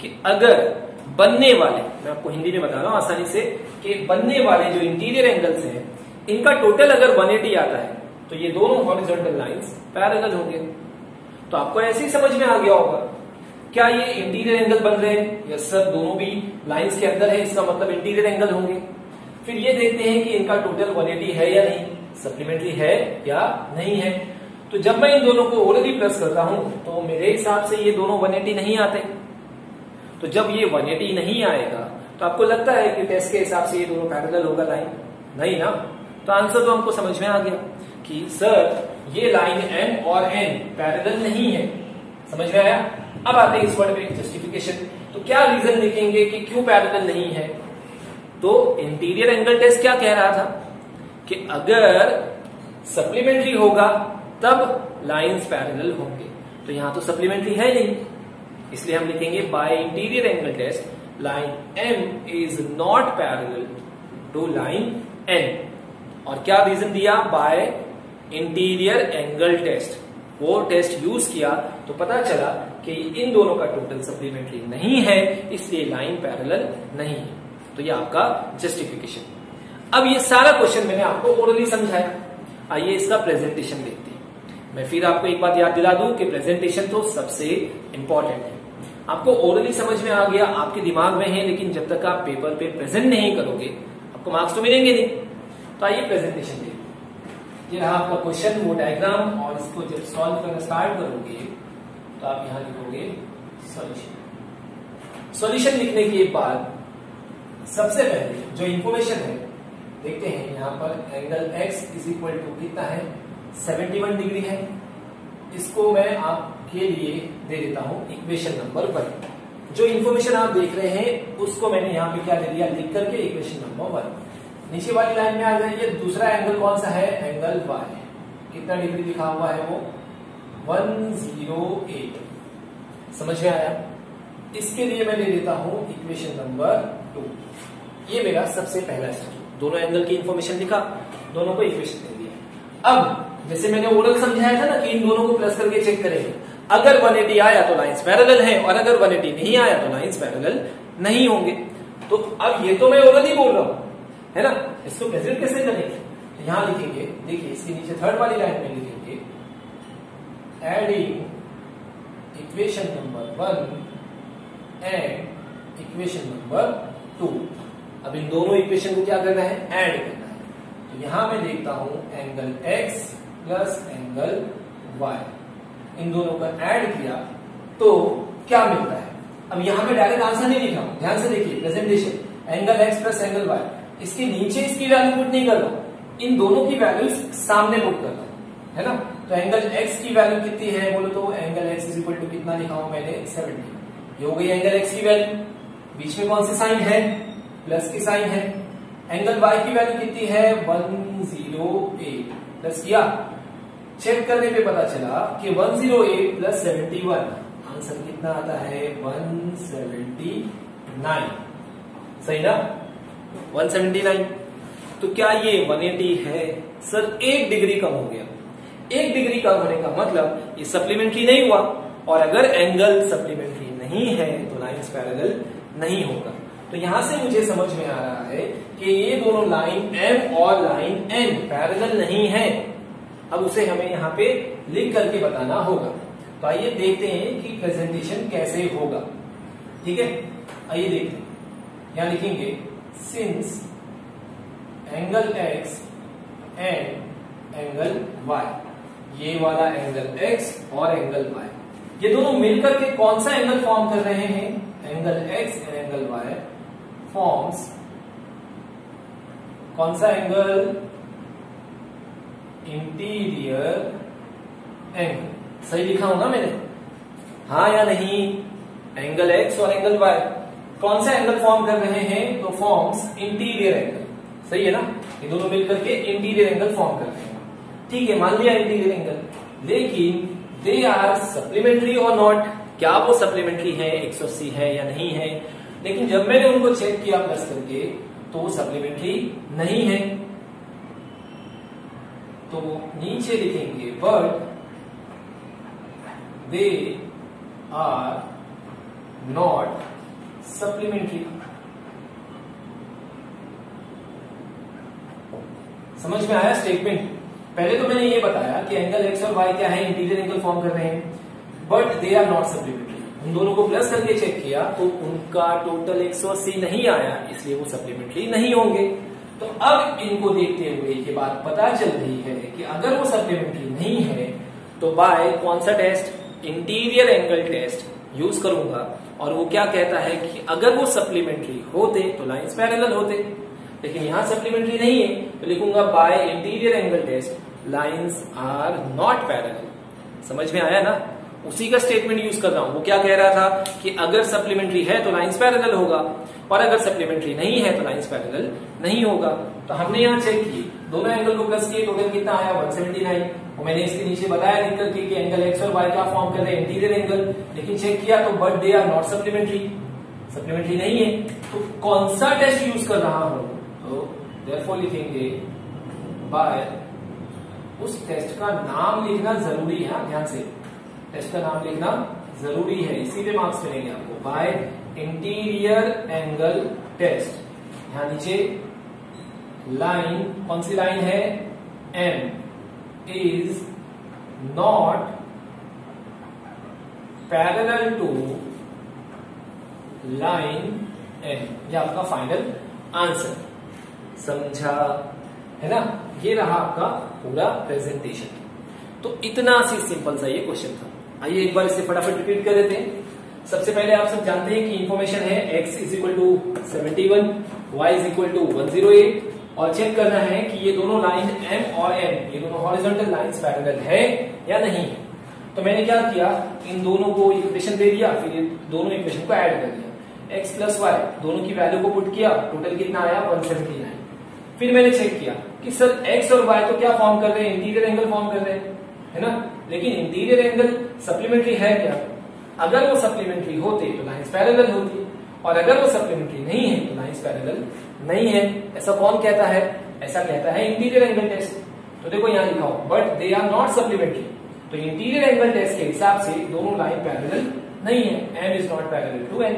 कि अगर बनने वाले, मैं आपको हिंदी में बता रहा हूँ आसानी से, कि बनने वाले जो इंटीरियर एंगल्स हैं, इनका टोटल अगर 180 आता है तो ये दोनों हॉरिजॉन्टल लाइंस पैरेलल होंगे। तो आपको ऐसे ही समझ में आ गया होगा क्या ये इंटीरियर एंगल बन रहे हैं? यस सर दोनों भी लाइंस के अंदर है, इसका मतलब इंटीरियर एंगल होंगे। फिर ये देखते हैं कि इनका टोटल 180 है या नहीं सप्लीमेंट्री है या नहीं है। तो जब मैं इन दोनों को ओरली प्लस करता हूँ तो मेरे हिसाब से ये दोनों 180 नहीं आते। तो जब ये 180 नहीं आएगा तो आपको लगता है कि टेस्ट के हिसाब से ये दोनों पैरेलल होगा लाइन नहीं ना? तो आंसर तो हमको समझ में आ गया कि सर ये लाइन एम और एन पैरेलल नहीं है। समझ में आया? अब आते हैं इस वर्ड में जस्टिफिकेशन तो क्या रीजन लिखेंगे कि क्यों पैरेलल नहीं है? तो इंटीरियर एंगल टेस्ट क्या कह रहा था? कि अगर सप्लीमेंट्री होगा, तब लाइंस पैरेलल होंगे। तो यहाँ तो सप्लीमेंट्री है नहीं। इसलिए हम लिखेंगे by interior angle test line M is not parallel to line N और क्या रीजन दिया? बाय इंटीरियर एंगल टेस्ट वो टेस्ट यूज़ किया तो पता चला कि इन दोनों का टोटल सप्लीमेंट्री नहीं है, इसलिए लाइन पैरेलल नहीं है। तो ये आपका जस्टिफिकेशन अब ये सारा क्वेश्चन मैंने आपको ओरली समझाया। आइए इसका प्रेजेंटेशन देखते हैं। मैं फिर आपको एक बात याद दिला दूँ कि प्रेजेंटेशन तो सबसे इंपॉर्टेंट है। आपको ओरली समझ में आ गया, आपके दिमाग में है, लेकिन जब तक आप पेपर पे प्रेजेंट नहीं करोगे, आपको मार्क्स तो मिलेंगे नहीं। तो आइए प्रेजेंटेशन देखिए ये रहा आपका क्वेश्चन वो डायग्राम और इसको जब सॉल्व करना स्टार्ट करोगे तो आप यहाँ लिखोगे सॉल्यूशन सॉल्यूशन लिखने के बाद सबसे पहले जो इंफॉर्मेशन है, देखते हैं यहाँ पर angle x is equal to कितना है? 71 डिग्री है। इसको मैं आपके लिए दे देता हूँ इक्वेशन नंबर वन जो इन्फॉर्मेशन आप देख रहे हैं, उसको मैंने यहाँ पे क्या दे दिया? लिख करके इक्वेशन नंबर वन नीचे वाली लाइन में आ जाइए, दूसरा एंगल कौन सा है? Angle y. कितना डिग्री लिखा हुआ है वो? 108 समझ में आया? इसके लिए मैं ले लेता हूँ इक्वेशन नंबर टू। ये मेरा सबसे पहला स्टेप दोनों एंगल की इंफॉर्मेशन लिखा, दोनों को इक्वेशन दे दिया। अब, जैसे मैंने ओरल समझाया था ना कि इन दोनों को प्लस करके चेक करेंगे। अगर 180 आया तो लाइंस पैरेलल है और अगर 180 नहीं आया तो लाइंस पैरेलल नहीं होंगे। तो अब ये तो मैं ओरल ही बोल रहा हूँ, है ना? इसको प्रेजेंट कैसे करेंगे? तो यहाँ लिखेंगे, देखिए, इसके नीचे थर्ड वाली लाइन में लिखेंगे। Adding equation number one and equation number two अब इन दोनों इक्वेशन को क्या करना है? ऐड करना है। तो यहाँ मैं देखता हूँ angle x plus angle y इन दोनों का ऐड किया तो क्या मिलता है? अब यहाँ मैं डायरेक्ट आंसर नहीं लिख हूँ। ध्यान से देखिए presentation angle x plus angle y इसके नीचे इसकी वैल्यू पुट नहीं कर रहा इन दोनों की वैल्यू सामने पुट कर रहा हूँ। है ना? तो एंगल एक्स की वैल्यू कितनी है? बोलो तो angle X is equal to कितना लिखा हूँ मैंने? 70 ये हो गई एंगल एक्स की वैल्यू बीच में कौन सी साइन है? प्लस की साइन है. एंगल वाई की वैल्यू कितनी है? 108 प्लस किया? चेक करने पे पता चला कि 108 प्लस सेवेंटी आंसर कितना आता है? 179 सही ना? 179 तो क्या ये 180 है? सर एक डिग्री कम हो गया। एक डिग्री कम होने का मतलब ये सप्लीमेंट्री नहीं हुआ। और अगर एंगल सप्लीमेंट्री नहीं है तो लाइंस पैरेलल नहीं होगा। तो यहाँ से मुझे समझ में आ रहा है कि ये दोनों लाइन एम और लाइन एन पैरेलल नहीं है। अब उसे हमें यहाँ पे लिख करके बताना होगा। तो आइए देखते हैं कि प्रेजेंटेशन कैसे होगा। ठीक है? आइए देखते हैं। यहाँ लिखेंगे since angle x and angle y ये वाला एंगल एक्स और एंगल वाई ये दोनों मिलकर के कौन सा एंगल फॉर्म कर रहे हैं? Angle x and angle y forms कौन सा एंगल इंटीरियर एंगल सही लिखा हूँ ना मैंने? हाँ या नहीं? एंगल एक्स और एंगल वाई कौन सा एंगल फॉर्म कर रहे हैं? तो फॉर्म्स इंटीरियर एंगल सही है ना? ये दोनों मिलकर के इंटीरियर एंगल फॉर्म कर रहे हैं। ठीक है, मान लिया इंटीरियर एंगल लेकिन दे आर सप्लीमेंट्री और नॉट क्या वो सप्लीमेंट्री है 180 है या नहीं है? लेकिन जब मैंने उनको चेक किया प्लस करके तो वो सप्लीमेंट्री नहीं है। तो नीचे लिखेंगे but they are not supplementary समझ में आया स्टेटमेंट पहले तो मैंने ये बताया कि एंगल एक्स और वाई क्या है? इंटीरियर एंगल फॉर्म कर रहे हैं। But they are not supplementary उन दोनों को प्लस करके चेक किया तो उनका टोटल 180 नहीं आया, इसलिए वो सप्लीमेंट्री नहीं होंगे। तो अब इनको देखते हुए ये बात पता चल रही है कि अगर वो सप्लीमेंट्री नहीं है तो बाय कौन सा test interior angle test use करूँगा। और वो क्या कहता है कि अगर वो सप्लीमेंट्री होते तो लाइंस पैरेलल होते। लेकिन यहाँ सप्लीमेंट्री नहीं है। तो लिखूँगा by interior angle test lines are not parallel समझ में आया ना? उसी का स्टेटमेंट यूज़ कर रहा हूँ। वो क्या कह रहा था कि अगर सप्लीमेंट्री है तो लाइन्स पैरेलल होगा, और अगर सप्लीमेंट्री नहीं है तो लाइंस पैरेलल नहीं होगा। तो हमने यहाँ चेक किए। दोनों एंगल को प्लस किए टोटल कितना आया? 179 और मैंने इसके नीचे बताया लिख करके कि एंगल एक्स और वाई का फॉर्म कर रहे इंटीरियर एंगल लेकिन चेक किया तो but they are not supplementary supplementary नहीं है। तो कौन सा टेस्ट यूज़ कर रहा हूँ? देयरफॉर लिखेंगे बाय उस टेस्ट का नाम लिखना ज़रूरी है ध्यान से। टेस्ट का नाम लिखना ज़रूरी है। इसीलिए मार्क्स मिलेंगे आपको। बाय इंटीरियर एंगल टेस्ट यहाँ नीचे लाइन कौन सी लाइन है? M is not parallel to line M ये आपका फाइनल आंसर समझा। है ना? ये रहा आपका पूरा प्रेजेंटेशन तो इतना सी सिंपल सा ये क्वेश्चन था। आइए एक बार इसे फटाफट रिपीट कर देते हैं। सबसे पहले आप सब जानते हैं कि इंफॉर्मेशन है x is equal to seventy one y is equal to one zero eight और चेक करना है कि ये दोनों लाइन m और n, ये दोनों हॉरिजॉन्टल लाइंस पैरेलल है या नहीं। है तो मैंने क्या किया? इन दोनों को इक्वेशन दे दिया, फिर दोनों इक्वेशन को ऐड कर दिया। x प्लस वाई दोनों की वैल्यू को पुट किया टोटल कितना आया? वन सेवेंटी नाइन फिर मैंने चेक किया कि सर एक्स और वाई तो क्या फॉर्म कर रहे हैं? इंटीरियर एंगल फॉर्म कर रहे हैं, है ना? लेकिन इंटीरियर एंगल सप्लीमेंट्री है क्या? अगर वो सप्लीमेंट्री होते तो लाइंस पैरेलल होती। और अगर वो सप्लीमेंट्री नहीं है तो लाइंस पैरेलल नहीं है। ऐसा कौन कहता है? ऐसा कहता है इंटीरियर एंगल टेस्ट तो देखो यहाँ लिखा हो but they are not supplementary तो इंटीरियर एंगल टेस्ट के हिसाब से दोनों लाइन पैरेलल नहीं है। M is not parallel to N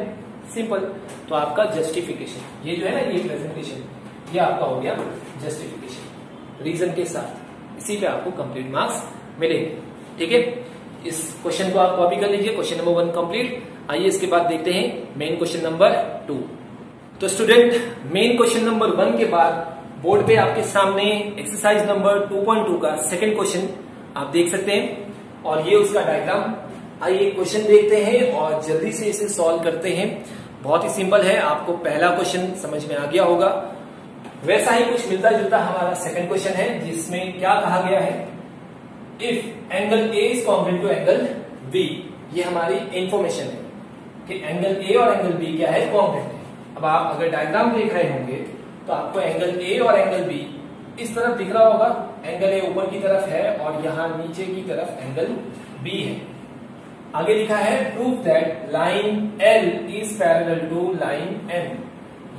simple तो आपका जस्टिफिकेशन ये जो है ना, ये प्रेजेंटेशन ये आपका हो गया जस्टिफिकेशन रीजन के साथ। इसी पे आपको कंप्लीट मार्क्स मिलेंगे। ठीक है? इस क्वेश्चन को आप कॉपी कर लीजिए। क्वेश्चन नंबर वन कंप्लीट आइए इसके बाद देखते हैं मेन क्वेश्चन नंबर टू तो student main question number one के बाद बोर्ड पे आपके सामने एक्सरसाइज नंबर 2.2 का सेकंड क्वेश्चन आप देख सकते हैं। और ये उसका डायग्राम आइए क्वेश्चन देखते हैं और जल्दी से इसे सॉल्व करते हैं। बहुत ही सिंपल है। आपको पहला क्वेश्चन समझ में आ गया होगा। वैसा ही कुछ मिलता जुलता हमारा सेकंड क्वेश्चन है, जिसमें क्या कहा गया है? If angle A is congruent to angle B ये हमारी इंफॉर्मेशन है कि एंगल ए और एंगल बी क्या है? कॉन्ग्रेंट है। अब आप अगर डायग्राम देख रहे होंगे तो आपको एंगल ए और एंगल बी इस तरफ़ दिख रहा होगा। एंगल ए ऊपर की तरफ़ है और यहाँ नीचे की तरफ़ एंगल बी है। आगे लिखा है prove that line L is parallel to line N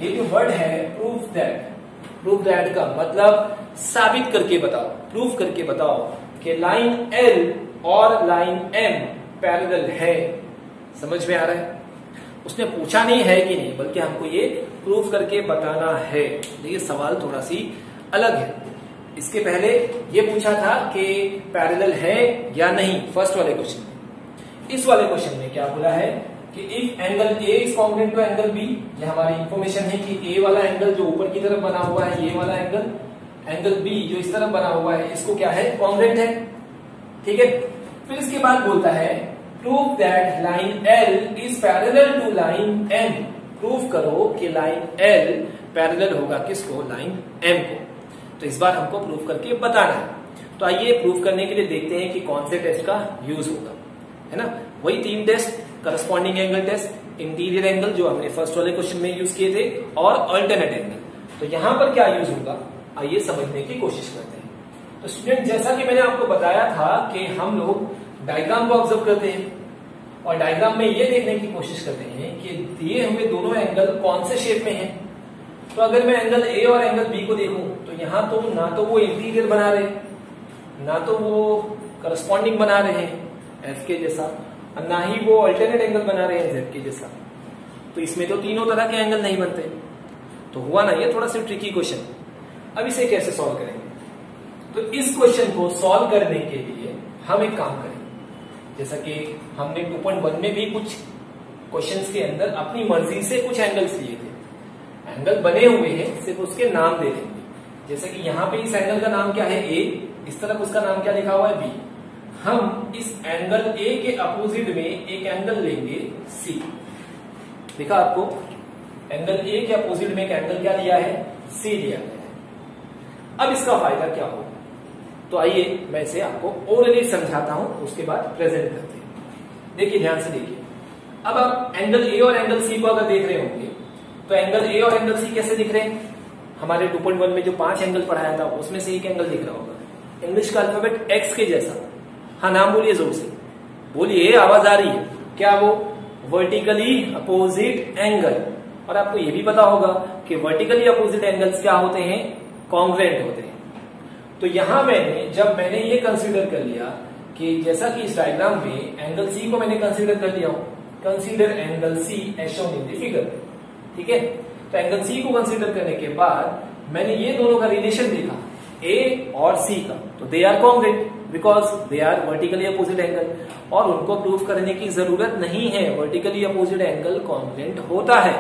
ये जो वर्ड है प्रूफ दैट प्रूफ दैट का मतलब साबित करके बताओ प्रूफ करके बताओ कि लाइन एल और लाइन एम पैरेलल है। समझ में आ रहा है? उसने पूछा नहीं है कि नहीं, बल्कि हमको ये प्रूफ करके बताना है। देखिए सवाल थोड़ा सी अलग है। इसके पहले ये पूछा था कि पैरेलल है या नहीं फ़र्स्ट वाले क्वेश्चन में। इस वाले क्वेश्चन में क्या बोला है? कि if angle A is congruent to angle B ये हमारी इंफॉर्मेशन है कि ए वाला एंगल जो ऊपर की तरफ़ बना हुआ है, ये वाला एंगल एंगल बी जो इस तरफ़ बना हुआ है, इसको क्या है? कॉन्ग्रेंट है। ठीक है? फिर इसके बाद बोलता है prove that line L is parallel to line M prove करो कि लाइन एल पैरेलल होगा किसको? लाइन एम को। तो इस बार हमको प्रूव करके बताना है। तो आइए प्रूव करने के लिए देखते हैं कि कौन से टेस्ट का यूज़ होगा। है ना? वही तीन test corresponding angle test interior angle जो हमने फ़र्स्ट वाले क्वेश्चन में यूज़ किए थे, और अल्टरनेट एंगल तो यहाँ पर क्या यूज़ होगा? आइए समझने की कोशिश करते हैं। तो स्टूडेंट जैसा कि मैंने आपको बताया था कि हम लोग डायग्राम को ऑब्ज़र्व करते हैं, और डायग्राम में ये देखने की कोशिश करते हैं कि दिए हुए दोनों एंगल कौन से शेप में हैं। तो अगर मैं एंगल ए और एंगल बी को देखूँ तो यहाँ तो ना तो वो इंटीरियर बना रहे, ना तो वो करस्पॉन्डिंग बना रहे हैं एफ़ के जैसा। और ना ही वो अल्टरनेट एंगल बना रहे हैं जेड के जैसा। तो इसमें तो तीनों तरह के एंगल नहीं बनते। तो हुआ ना ये थोड़ा सा ट्रिकी क्वेश्चन अब इसे कैसे सॉल्व करेंगे? तो इस क्वेश्चन को सॉल्व करने के लिए हम एक काम करें जैसा कि हमने 2.1 में भी कुछ क्वेश्चंस के अंदर अपनी मर्ज़ी से कुछ एंगल्स लिए थे। एंगल बने हुए हैं, सिर्फ़ उसके नाम दे देंगे। जैसे कि यहाँ पे इस एंगल का नाम क्या है ए इस तरफ़ उसका नाम क्या लिखा हुआ है बी हम इस एंगल ए के अपोजिट में एक एंगल लेंगे सी देखा आपको? एंगल ए के अपोजिट में एक एंगल क्या लिया है? सी लिया गया है। अब इसका फ़ायदा क्या होगा? तो आइए मैं इसे आपको ओरली समझाता हूँ, उसके बाद प्रेजेंट करते हैं। देखिए, ध्यान से देखिए। अब आप एंगल ए और एंगल सी को अगर देख रहे होंगे तो एंगल ए और एंगल सी कैसे दिख रहे हैं? हमारे 2.1 में जो पाँच एंगल पढ़ाया था, उसमें से एक एंगल दिख रहा होगा। इंग्लिश का अल्फ़ाबेट एक्स के जैसा। हाँ नाम बोलिए ज़ोर से। बोलिए, आवाज़ आ रही है। क्या वो वर्टिकली अपोजिट एंगल और आपको ये भी पता होगा कि वर्टिकली अपोजिट एंगल्स क्या होते हैं? कॉन्ग्रेंट होते हैं। तो यहाँ मैंने, जब मैंने ये कंसीडर कर लिया कि जैसा कि इस डायग्राम में एंगल सी को मैंने कंसीडर कर लिया हूँ। Consider angle C as in figure ठीक है? तो एंगल सी को कंसीडर करने के बाद मैंने ये दोनों का रिलेशन देखा ए और सी का। तो they are congruent because they are vertically opposite angle और उनको प्रूव करने की ज़रूरत नहीं है। वर्टिकली अपोजिट एंगल कॉन्ग्रेंट होता है।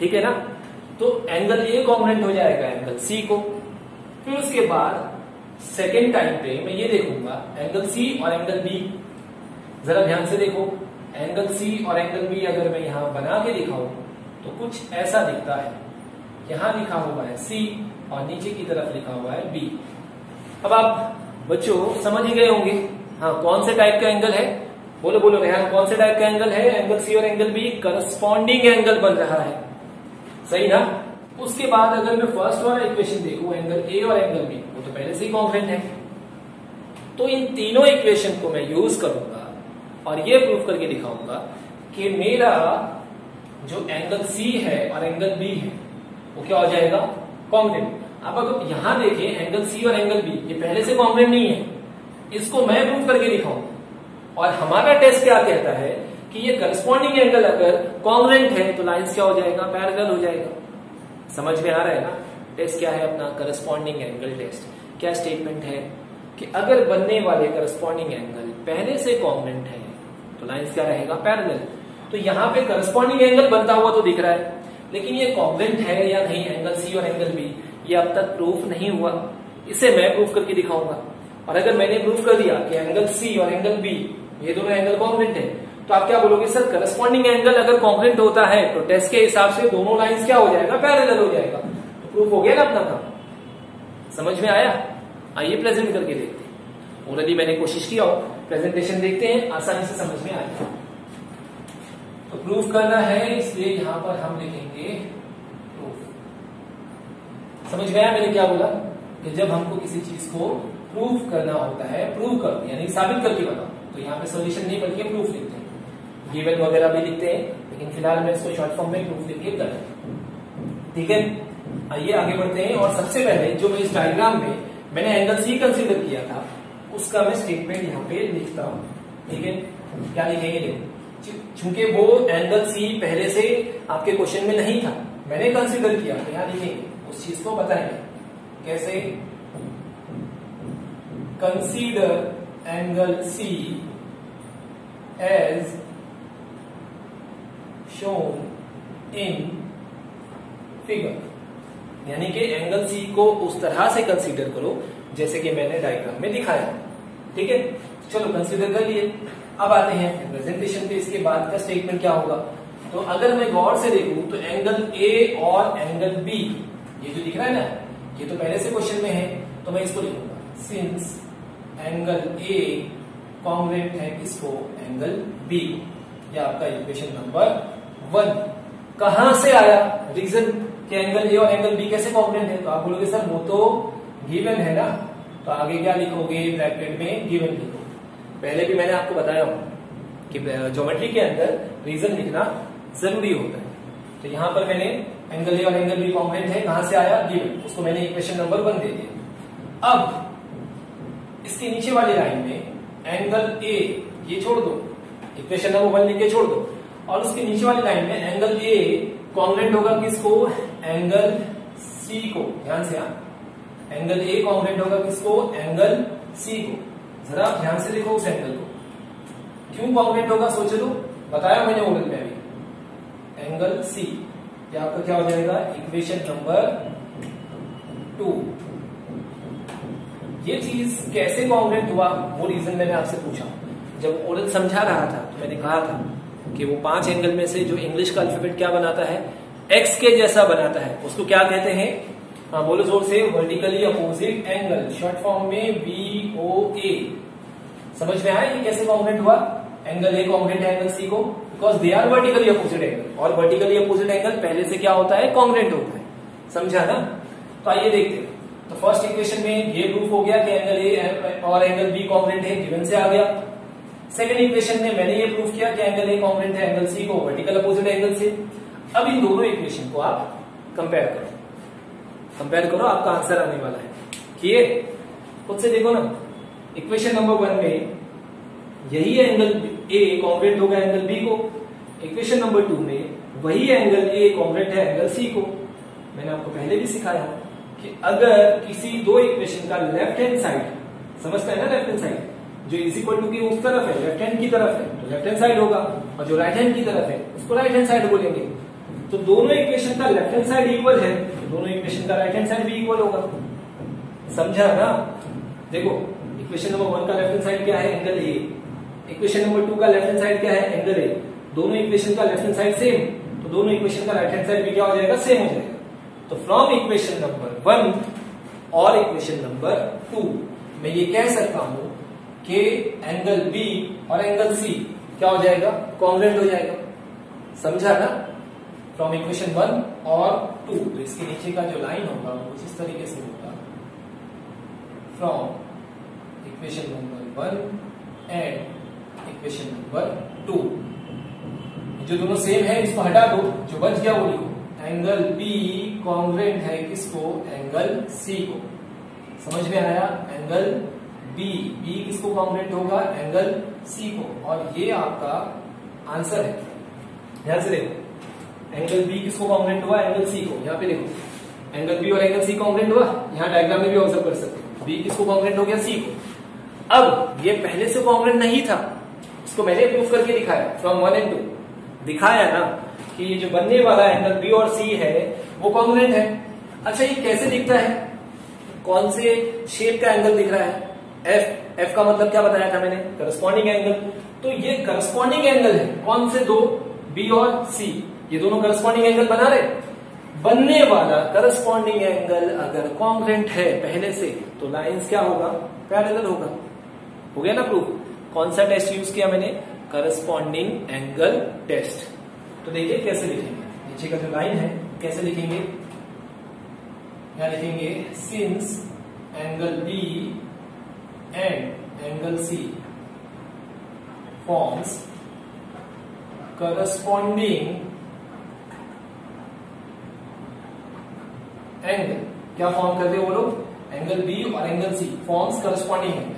ठीक है ना? तो एंगल ए कॉन्ग्रेंट हो जाएगा एंगल सी को। फिर उसके बाद सेकेंड टाइम पे मैं ये देखूँगा एंगल सी और एंगल बी जरा ध्यान से देखो। एंगल सी और एंगल बी अगर मैं यहाँ बना के दिखाऊँ तो कुछ ऐसा दिखता है। यहाँ लिखा हुआ है सी और नीचे की तरफ़ लिखा हुआ है बी अब आप बच्चों, समझ ही गए होंगे। हाँ कौन से टाइप का एंगल है? बोलो बोलो रेहान कौन से टाइप का एंगल है? एंगल सी और एंगल बी करस्पॉन्डिंग एंगल बन रहा है। सही ना? उसके बाद अगर मैं फ़र्स्ट वाला इक्वेशन देखू एंगल ए और एंगल बी वो तो पहले से ही कॉन्फ्रेंट है। तो इन तीनों इक्वेशन को मैं यूज़ करूँगा और ये प्रूव करके दिखाऊँगा कि मेरा जो एंगल सी है और एंगल बी है, वो क्या हो जाएगा? कॉन्ग्रेंट अब अगर यहाँ देखें एंगल सी और एंगल बी ये पहले से कॉन्ग्रेंट नहीं है। इसको मैं प्रूव करके दिखाऊँगा और हमारा टेस्ट क्या कहता है कि ये करस्पॉन्डिंग एंगल अगर कॉन्ग्रेंट है तो लाइंस क्या हो जाएगा? पैरेलल हो जाएगा। समझ में आ रहा है ना? टेस्ट क्या है अपना? करस्पॉन्डिंग एंगल टेस्ट क्या स्टेटमेंट है? कि अगर बनने वाले करस्पॉन्डिंग एंगल पहले से कॉन्ग्रेंट है तो लाइंस क्या रहेगा? पैरेलल तो यहाँ पे करस्पॉन्डिंग एंगल बनता हुआ तो दिख रहा है। लेकिन ये कॉन्ग्रेंट है या नहीं एंगल सी और एंगल बी ये अब तक प्रूफ नहीं हुआ, इसे मैं प्रूफ करके दिखाऊँगा। और अगर मैंने प्रूफ कर दिया कि एंगल सी और एंगल बी ये दोनों एंगल कॉन्ग्रेंट है तो आप क्या बोलोगे, सर करस्पॉन्डिंग एंगल अगर कॉन्ग्रेंट होता है तो टेस्ट के हिसाब से दोनों लाइंस क्या हो जाएगा? पैरेलल हो जाएगा। तो प्रूफ हो गया ना अपना काम। समझ में आया? आइए प्रेजेंट करके देखते ऑलरेडी मैंने कोशिश किया प्रेजेंटेशन देखते हैं, आसानी से समझ में आएगा तो प्रूफ करना है, इसलिए यहाँ पर हम लिखेंगे समझ गया मैंने क्या बोला? कि जब हमको किसी चीज़ को प्रूफ करना होता है प्रूव करो, यानी साबित करके बताओ तो यहाँ पे सोल्यूशन नहीं, बल्कि प्रूफ लिखते हैं। गिवन वगैरह भी लिखते हैं, लेकिन फ़िलहाल मैं इसको शॉर्ट फॉर्म में प्रूफ लिख के कर ठीक है? आइए आगे बढ़ते हैं, और सबसे पहले जो मैं इस डायग्राम में मैंने एंगल सी कंसिडर किया था, उसका मैं स्टेटमेंट यहाँ पे लिखता हूँ। ठीक है? क्या लिखेंगे देखो। चूँकि वो एंगल सी पहले से आपके क्वेश्चन में नहीं था, मैंने कंसिडर किया तो यहाँ लिखेंगे। उस चीज़ को बताएँगे। कैसे? Consider angle C as shown in figure यानी कि एंगल सी को उस तरह से कंसीडर करो, जैसे कि मैंने डायग्राम में दिखाया। ठीक है? चलो कंसीडर कर लिए। अब आते हैं प्रेजेंटेशन पे। इसके बाद का स्टेटमेंट क्या होगा? तो अगर मैं गौर से देखूँ तो एंगल ए और एंगल बी जो दिख रहा है ना, ये तो पहले से क्वेश्चन में है तो मैं इसको लिखूँगा। सिंस एंगल ए कॉन्ग्रेंट है किसको? एंगल बी ये आपका इक्वेशन नंबर वन कहाँ से आया? रीजन कि एंगल ए और एंगल बी कैसे कॉन्ग्रेंट है? तो आप बोलोगे, सर, वो तो गिवन है ना? तो आगे क्या लिखोगे? ब्रैकेट में गिवन लिखो पहले भी मैंने आपको बताया हूँ कि ज्योमेट्री के अंदर रीजन लिखना ज़रूरी होता है। तो यहाँ पर मैंने एंगल ए और एंगल बी कॉम्प्लेंट है, कहाँ से आया? गिवन। उसको मैंने इक्वेशन नंबर वन दे दिया। अब, इसके नीचे वाली लाइन में एंगल ए ये छोड़ दो। इक्वेशन नंबर वन लिख के छोड़ दो। और उसके नीचे वाली लाइन में एंगल ए कॉन्ग्रेंट होगा किसको? एंगल सी को। ध्यान से आप एंगल ए कॉन्ग्रेंट होगा किसको? एंगल सी को। जरा ध्यान से देखो उस एंगल को। क्यों कॉन्ग्रेंट होगा सोच लो? बताया मैंने ओरल में अभी। एंगल सी ये आपका क्या हो जाएगा? इक्वेशन नंबर टू ये चीज़ कैसे कॉन्ग्रेंट हुआ? वो रीजन मैंने आपसे पूछा। जब ओरल समझा रहा था तो मैंने कहा था कि वो पाँच एंगल में से जो इंग्लिश का अल्फ़ाबेट क्या बनाता है? एक्स के जैसा बनाता है। उसको क्या कहते हैं? हाँ बोलो ज़ोर से। Vertically opposite angle short form में बी ओ ए समझ में आया ये कैसे कॉम्प्लेंट हुआ? एंगल ए कॉम्प्लेंट है एंगल सी को because they are vertically opposite angle और वर्टिकली अपोजिट एंगल पहले से क्या होता है? कॉन्ग्रेंट होता है। समझा ना? तो आइए देखते हैं। तो फ़र्स्ट इक्वेशन में ये प्रूफ हो गया कि एंगल ए और एंगल बी कॉम्प्लेंट है गिवन से आ गया। सेकेंड इक्वेशन में मैंने ये प्रूफ किया कि एंगल ए कॉम्प्लेंट है एंगल सी को वर्टिकल अपोजिट एंगल से। अब इन दोनों इक्वेशन को आप कंपेयर करो। कंपेयर करो, आपका आंसर आने वाला है। किए? खुद से देखो ना। इक्वेशन नंबर वन में यही एंगल ए कॉन्ग्रेंट होगा एंगल बी को। इक्वेशन नंबर टू में वही एंगल ए कॉन्ग्रेंट है एंगल सी को। मैंने आपको पहले भी सिखाया कि अगर किसी दो इक्वेशन का लेफ़्ट हैंड साइड समझते हैं ना लेफ़्ट हैंड साइड जो इज़ इक्वल टू की उस तरफ़ है लेफ़्ट हैंड की तरफ़ है तो लेफ़्ट हैंड साइड होगा। और जो राइट हैंड की तरफ़ है, उसको राइट हैंड साइड बोलेंगे। तो दोनों इक्वेशन का लेफ़्ट हैंड साइड इक्वल है तो दोनों इक्वेशन का राइट हैंड साइड भी इक्वल होगा। समझा ना? देखो इक्वेशन नंबर वन का लेफ़्ट हैंड साइड क्या है? Angle A equation number two का लेफ़्ट हैंड साइड क्या है? एंगल ए दोनों इक्वेशन का लेफ़्ट हैंड साइड सेम। तो दोनों इक्वेशन का राइट हैंड साइड भी क्या हो जाएगा? सेम हो जाएगा। तो फ्रॉम इक्वेशन नंबर वन और इक्वेशन नंबर टू मैं ये कह सकता हूँ कि एंगल बी और एंगल सी क्या हो जाएगा? कॉन्ग्रेंट हो जाएगा। समझा ना? फ्रॉम इक्वेशन वन और टू तो इसके नीचे का जो लाइन होगा, वो इस तरीके से होगा। From equation number one and equation number two जो दोनों सेम है, इसको हटा दो। जो बच गया वो लिखो। एंगल बी कॉन्ग्रेंट है किसको? एंगल सी को। समझ में आया? एंगल बी बी किसको कॉन्ग्रेंट होगा? एंगल सी को। और ये आपका आंसर है। ध्यान से देखो। एंगल बी किसको कॉन्ग्रेंट हुआ? एंगल सी को। यहाँ पे देखो। एंगल बी और एंगल सी कॉन्ग्रेंट हुआ? यहाँ डायग्राम में भी ऑब्ज़र्व कर सकते हो। बी किसको कॉन्ग्रेंट हो गया? सी को। अब ये पहले से कॉन्ग्रेंट नहीं था। इसको मैंने प्रूफ करके दिखाया फ्रॉम वन एंड टू दिखाया ना कि ये जो बनने वाला एंगल बी और सी है, वो कॉन्ग्रेंट है। अच्छा ये कैसे दिखता है? कौन से शेप का एंगल दिख रहा है? एफ़ एफ़ का मतलब क्या बताया था मैंने? करस्पॉन्डिंग एंगल तो ये करस्पॉन्डिंग एंगल है। कौन से दो? बी और सी ये दोनों करस्पॉन्डिंग एंगल बना रहे? बनने वाला करस्पॉन्डिंग एंगल अगर कॉन्ग्रेंट है पहले से तो लाइंस क्या होगा? पैरेलल होगा। हो गया ना प्रूफ कौन सा टेस्ट यूज़ किया मैंने? करस्पॉन्डिंग एंगल टेस्ट तो देखिए कैसे लिखेंगे? नीचे का जो लाइन है, कैसे लिखेंगे? क्या लिखेंगे since angle B and angle C forms corresponding angle क्या फॉर्म करते हैं वो लोग? एंगल बी और angle C forms corresponding angle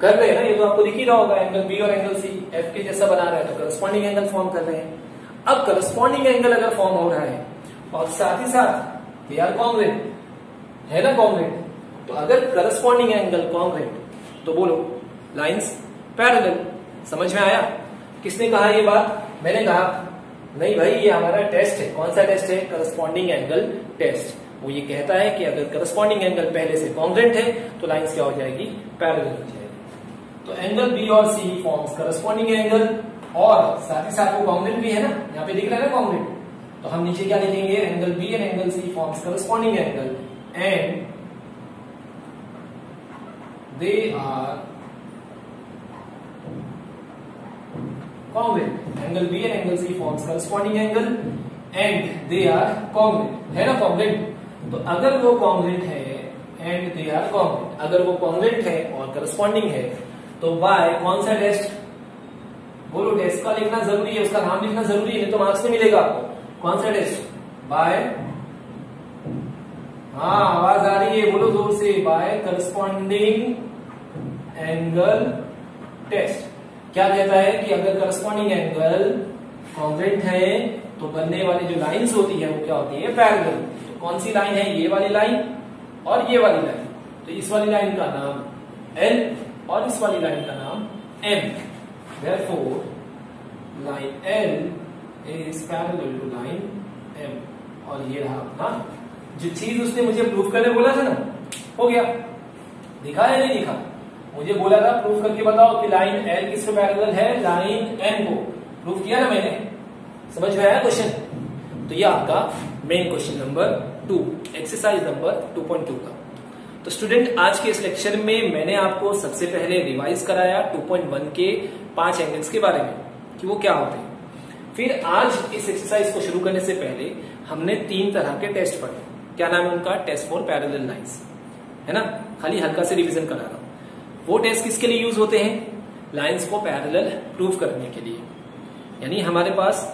कर रहे हैं ना, ये तो आपको दिख ही रहा होगा एंगल बी और एंगल सी एफ़ के जैसा बना रहा है तो करस्पॉन्डिंग एंगल फॉर्म कर रहे हैं। अब करस्पॉन्डिंग एंगल अगर फॉर्म हो रहा है, और साथ ही साथ दे आर कॉन्ग्रेट है ना कॉन्ग्रेट तो अगर करस्पॉन्डिंग एंगल कॉन्ग्रेट तो बोलो लाइंस पैरेलल समझ में आया? किसने कहा ये बात? मैंने कहा, नहीं भाई, ये हमारा टेस्ट है। कौन सा टेस्ट है? करस्पॉन्डिंग एंगल टेस्ट वो ये कहता है कि अगर करस्पॉन्डिंग एंगल पहले से कॉन्ग्रेंट है तो लाइंस क्या हो जाएगी? पैरेलल हो जाएगी। तो एंगल बी और सी फॉर्म्स करस्पॉन्डिंग एंगल और साथ ही साथ वो बाउंड्रेड भी है ना, यहाँ पे दिख रहा है बाउंड्रेड तो हम नीचे क्या लिखेंगे angle B and angle C forms corresponding angle and they are congruent angle B and angle C forms corresponding angle and they are congruent है ना कॉन्ग्रेड तो अगर वो कॉन्ग्रेड है एंड दे आर कॉन्ग्रेड अगर वो कॉन्ग्रेड है और करस्पॉन्डिंग है तो y कौन सा टेस्ट बोलो टेस्ट का लिखना ज़रूरी है, उसका नाम लिखना ज़रूरी है, नहीं तो मार्क्स नहीं मिलेगा आपको। कौन सा टेस्ट बाय हाँ आवाज़ आ रही है, बोलो ज़ोर से। बाय करस्पॉन्डिंग एंगल टेस्ट क्या कहता है कि अगर करस्पॉन्डिंग एंगल कॉन्ग्रेंट है तो बनने वाली जो लाइंस होती है, वो क्या होती है? पैरेलल तो कौन सी लाइन है? ये वाली लाइन और ये वाली लाइन तो इस वाली लाइन का नाम एल और इस वाली लाइन का नाम M therefore, line L is parallel to line M. और ये रहा अपना जो चीज़ उसने मुझे प्रूफ करने बोला था ना, हो गया। दिखा या नहीं दिखा? मुझे बोला था प्रूफ करके बताओ कि लाइन एल किस पे पैरेलल है लाइन एन को। प्रूफ किया ना मैंने? समझ में आया क्वेश्चन तो ये आपका main question number two exercise number two point two का। तो स्टूडेंट आज के इस लेक्चर में मैंने आपको सबसे पहले रिवाइज कराया 2.1 के पाँच एंगल्स के बारे में, कि वो क्या होते हैं। फिर आज इस एक्सरसाइज को शुरू करने से पहले हमने तीन तरह के टेस्ट पढ़े। क्या नाम है उनका? टेस्ट फॉर पैरेलल लाइन्स है ना? खाली हल्का से रिविजन करा रहा हूँ। वो टेस्ट किसके लिए यूज़ होते हैं? लाइन्स को पैरेलल प्रूव करने के लिए। यानी हमारे पास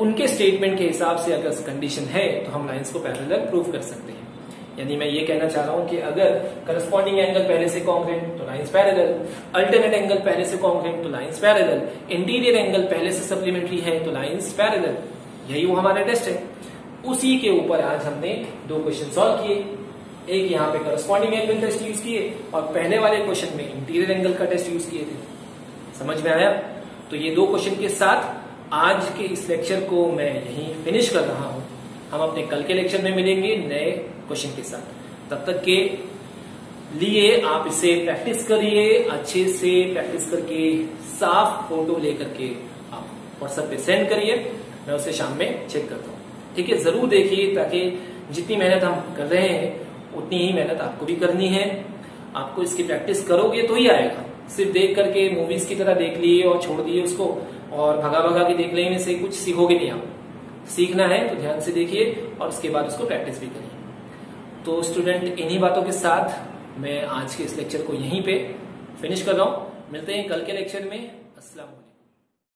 उनके स्टेटमेंट के हिसाब से अगर कंडीशन है तो हम लाइन्स को पैरेलल प्रूव कर सकते हैं। यानी मैं ये कहना चाह रहा हूँ कि अगर करस्पॉन्डिंग एंगल पहले से कॉन्ग्रेंट तो लाइंस पैरेलल अल्टरनेट एंगल पहले से कॉन्ग्रेंट तो लाइंस पैरेलल इंटीरियर एंगल पहले से सप्लीमेंट्री है तो लाइंस पैरेलल यही वो हमारा टेस्ट है. उसी के ऊपर आज हमने दो क्वेश्चन सॉल्व किए. एक यहाँ पे करस्पॉन्डिंग एंगल टेस्ट यूज़ किए और पहले वाले क्वेश्चन में इंटीरियर एंगल का टेस्ट यूज़ किए थे. समझ में आया? तो ये दो क्वेश्चन के साथ आज के इस लेक्चर को मैं यहीं फिनिश कर रहा हूँ. हम अपने कल के लेक्चर में मिलेंगे नए क्वेश्चन के साथ। तब तक के लिए आप इसे प्रैक्टिस करिए, अच्छे से प्रैक्टिस करके, साफ़ फ़ोटो लेकर के आप व्हाट्सएप पे सेंड करिए। मैं उसे शाम में चेक करता हूँ। ठीक है, ज़रूर देखिए ताकि जितनी मेहनत हम कर रहे हैं, उतनी ही मेहनत आपको भी करनी है। आपको इसकी प्रैक्टिस करोगे तो ही आएगा। सिर्फ़ देख करके मूवीज़ की तरह देख लिए और छोड़ दिए उसको और भगा भगा के देख लेने से कुछ सीखोगे नहीं आप। सीखना है तो ध्यान से देखिए और उसके बाद उसको प्रैक्टिस भी करिए। तो स्टूडेंट इन्हीं बातों के साथ मैं आज के इस लेक्चर को यहीं पे फिनिश कर रहा हूँ। मिलते हैं कल के लेक्चर में।